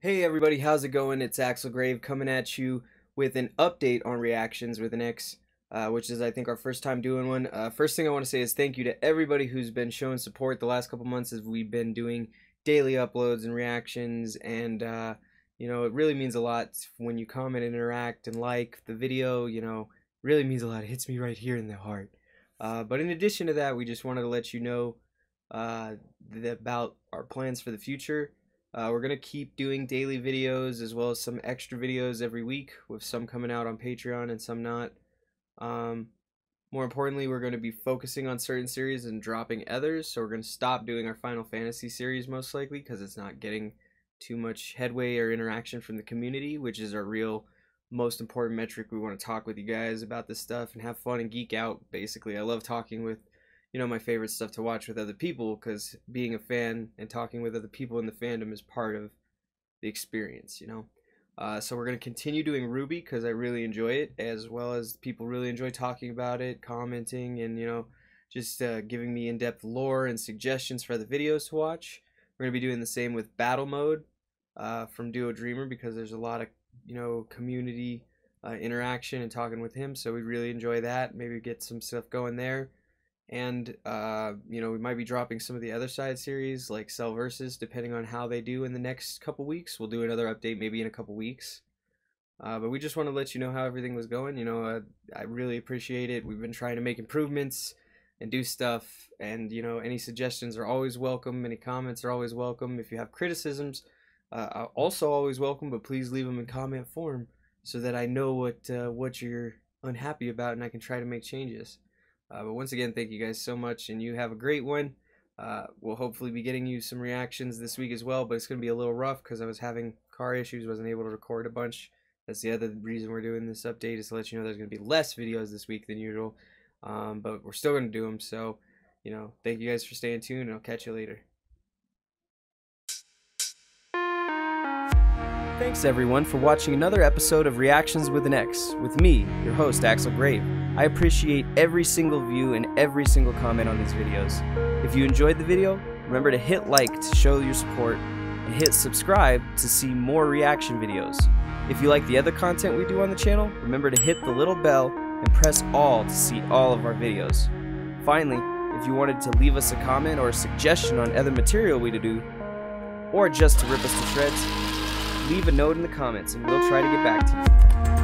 Hey everybody, how's it going? It's Axel Grave coming at you with an update on ReaXtions with an X, uh, which is I think our first time doing one. Uh, first thing I want to say is thank you to everybody who's been showing support the last couple months as we've been doing daily uploads and reactions, and uh, you know it really means a lot when you comment and interact and like the video. You know, really means a lot. It hits me right here in the heart. Uh, but in addition to that, we just wanted to let you know uh, about our plans for the future. Uh, we're going to keep doing daily videos as well as some extra videos every week, with some coming out on Patreon and some not. Um, more importantly, we're going to be focusing on certain series and dropping others. So we're going to stop doing our Final Fantasy series most likely because it's not getting too much headway or interaction from the community, which is our real most important metric. We want to talk with you guys about this stuff and have fun and geek out. Basically, I love talking with you know my favorite stuff to watch with other people because being a fan and talking with other people in the fandom is part of the experience you know? Uh, so we're going to continue doing RWBY because i really enjoy it as well as people really enjoy talking about it commenting and you know just uh, giving me in-depth lore and suggestions for the videos to watch. We're going to be doing the same with battle mode uh, from duo dreamer because there's a lot of you know community uh, interaction and talking with him so we really enjoy that. Maybe get some stuff going there and uh, you know we might be dropping some of the other side series like Cell Versus, depending on how they do in the next couple weeks. We'll do another update maybe in a couple weeks. Uh, but we just want to let you know how everything was going. You know, uh, I really appreciate it. We've been trying to make improvements and do stuff, and you know, any suggestions are always welcome. Any comments are always welcome. If you have criticisms, uh, also always welcome. But please leave them in comment form so that I know what uh, what you're unhappy about, and I can try to make changes. Uh, but once again, thank you guys so much, and you have a great one. Uh, we'll hopefully be getting you some reactions this week as well, but it's going to be a little rough because I was having car issues, wasn't able to record a bunch. That's the other reason we're doing this update is to let you know there's going to be less videos this week than usual, um, but we're still going to do them. So, you know, thank you guys for staying tuned, and I'll catch you later. Thanks everyone for watching another episode of ReaXtions with an X with me, your host Axel Grave. I appreciate every single view and every single comment on these videos. If you enjoyed the video, remember to hit like to show your support and hit subscribe to see more reaction videos. If you like the other content we do on the channel, remember to hit the little bell and press all to see all of our videos. Finally, if you wanted to leave us a comment or a suggestion on other material we to do, or just to rip us to shreds, leave a note in the comments and we'll try to get back to you.